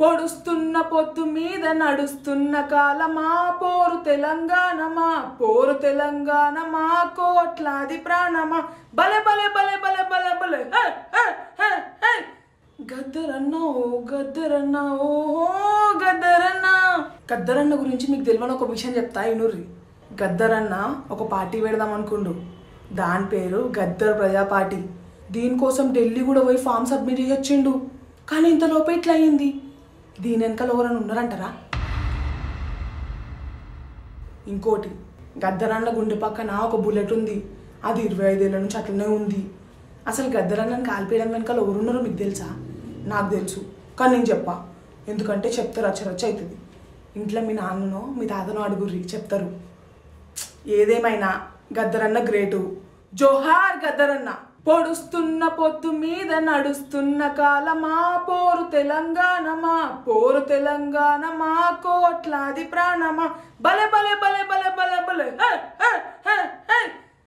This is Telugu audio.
పొడుస్తున్న పొద్దు మీద నడుస్తున్న కాలమా? పోరు తెలంగాణమా? పోరు తెలంగాణమా? కోట్లాది ప్రాణమా? బలే బలే బలే బలే బలే బలే. హే, గద్దరన్న ఓ గద్దరన్న ఓహో గద్దరన్న. గద్దరన్న గురించి మీకు తెలియని ఒక విషయం చెప్తా ఇనుర్రి. గద్దరన్న ఒక పార్టీ పెడదాం అనుకుండు. దాని పేరు గద్దర్ ప్రజా పార్టీ. దీనికోసం ఢిల్లీ కూడా పోయి ఫామ్ సబ్మిట్ చేయొచ్చిండు కానీ ఇంతలోపు ఇట్లా అయింది దీని వెనకాల ఎవరైనా ఉన్నారంటారా? ఇంకోటి గద్దరన్న గుండె పక్కన ఒక బుల్లెట్ ఉంది. అది ఇరవై ఐదేళ్ళ నుంచి అట్లనే ఉంది. అసలు గద్దరన్నని కాల్పేయడం వెనకాల ఎవరున్నారో మీకు తెలుసా? నాకు తెలుసు. కానీ నేను చెప్పా. ఎందుకంటే చెప్తే రచ్చ రచ్చ అవుతుంది. ఇంట్లో మీ నాన్ననో మీ తాతనో అడుగుర్రి చెప్తారు. ఏదేమైనా గద్దరన్న గ్రేటు. జోహార్ గద్దరన్న! పొడుస్తున్న పొద్దు మీద నడుస్తున్న కాలమా పోరు తెలంగాణమా పోరు తెలంగాణమా కోట్లాది ప్రాణమా. బలే బలే బలే బలే బలే బలే